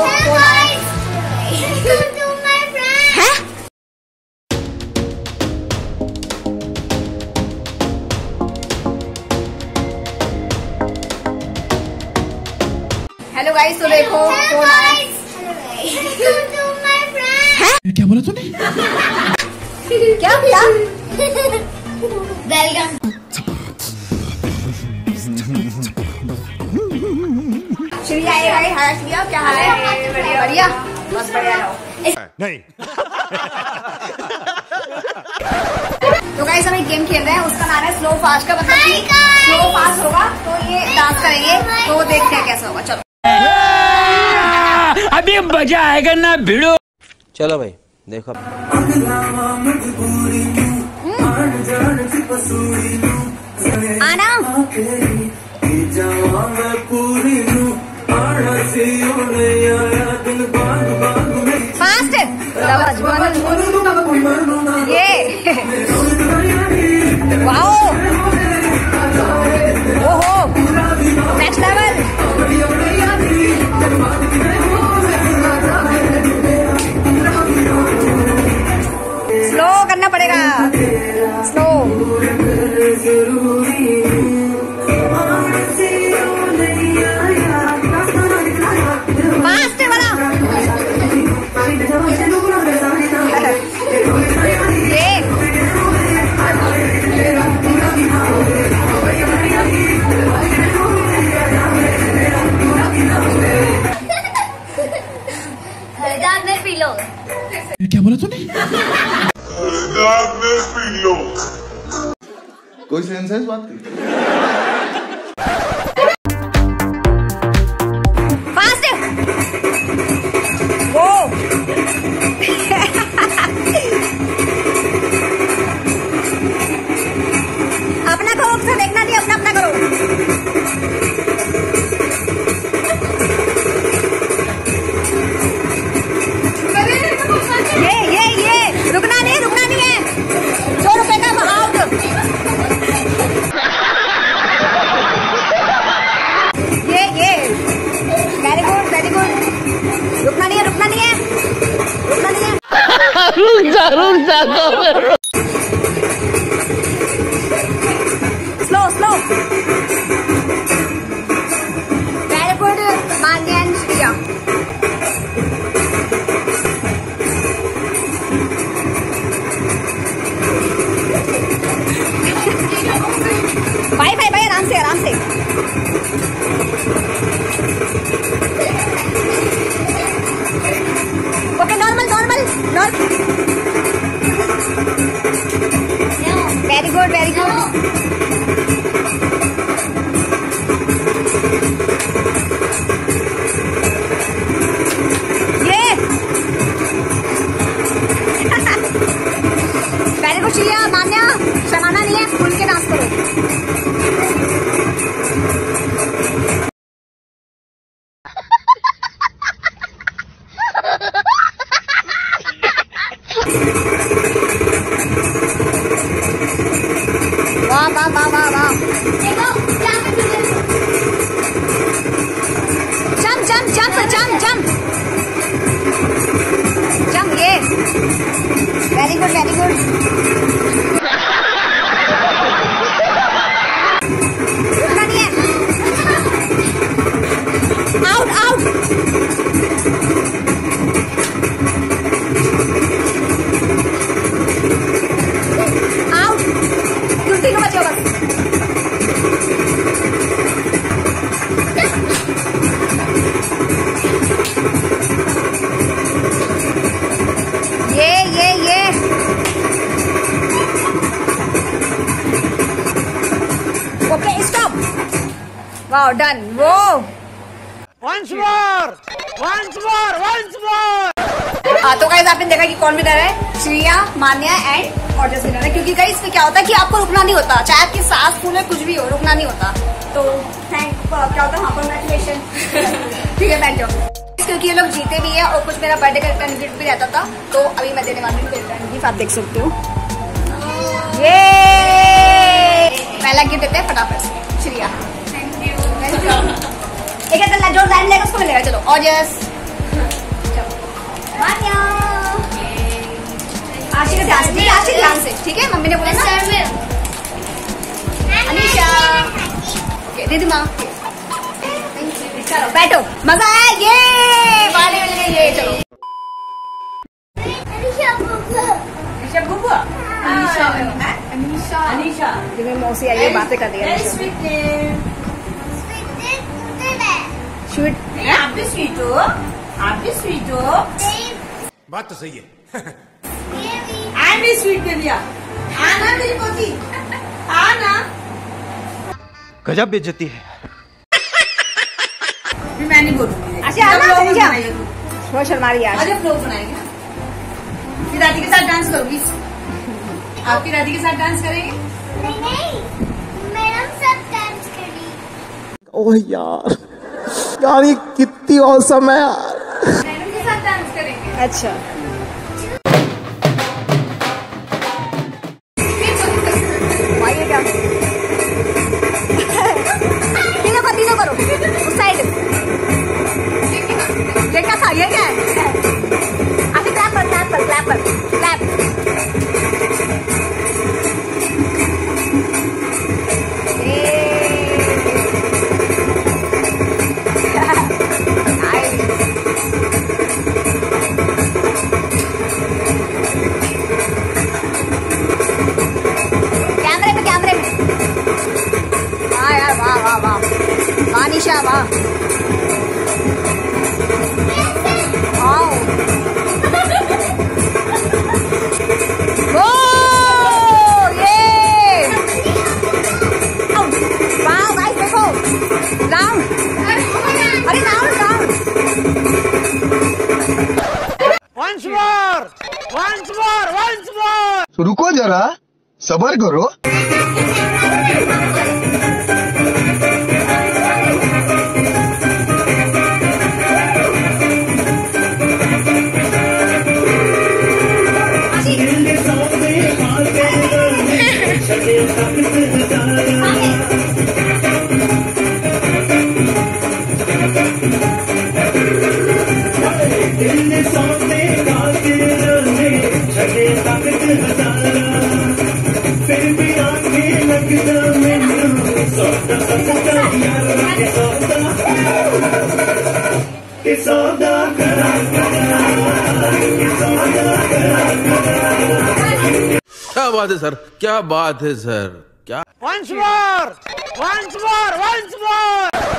कौन आया है हेलो गाइस तो देखो कौन आया? है क्या बोला तूने? क्या क्या? क्या हाल है? बढ़िया बढ़िया। बस बढ़िया नहीं। तो गाइस हम एक गेम खेल रहे हैं उसका नाम है स्लो फास्ट का मतलब कि स्लो फास्ट होगा तो ये डांस करेंगे तो देखते हैं कैसा होगा चलो। अभी मज़ा आएगा ना भिड़ो। चलो भाई देखो। आना। फास्ट क्या बोला तूने? कोई सेंस है इस बात की? है slow slow very good Manya शर्माना नहीं है खुल के डांस करो वाओ डन वो once more once more once more हाँ तो गाइज़ आपने देखा कि कौन विनर है? श्रिया मान्या एंड और जैसे विनर है। क्योंकि गाइज़ इसमें क्या होता है कि आपको रुकना नहीं होता। चाहे आपकी सास फूल है कुछ भी हो रुकना नहीं होता। तो थैंक क्या होता है? हाँ कॉन्ग्रेचुलेशन ठीक है बैठ जाओ। क्योंकि ये लोग जीते भी है और कुछ मेरा बर्थडे का रिटर्न गिफ्ट भी रहता था तो अभी मैं देने वाली हूँ रिटर्न गिफ्ट आप देख सकते हो। ये पहला गिफ्ट देते हैं फटाफट श्रिया। एक है जो लाइन लेगा उसको मिलेगा चलो। और यस मान्या आशी ध्यान से ठीक है ध्यान से ठीक है? मम्मी ने बोला ना। सर में अनीशा। ओके दीदी माँ। चलो बैठो। मज़ा आया ये! पानी मिल गई ये चलो। ऋषभ बुबु अनीशा अनीशा। मौसी आई है बातें कर रही है स्वीट हो आप भी स्वीट। हो बात तो सही है। आई भी स्वीट कर दिया। आना मेरी पोती। आना। गजब बेइज्जती है। फिर मैं नहीं बोलूँगी। अच्छा, आना। शर्मा रही है आज अरे लोग बनाएँगे ना। फिर दादी के साथ डांस करोगी आपकी दादी के साथ डांस करेंगे? नहीं नहीं मैडम सब डांस करी ओह यार। यार ये कितनी औसम है यार के साथ डांस करेंगे। अच्छा। सबर करो। क्या बात है, सर? क्या बात है, सर? क्या once more once more once more